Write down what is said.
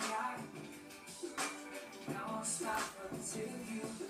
I. I won't stop until you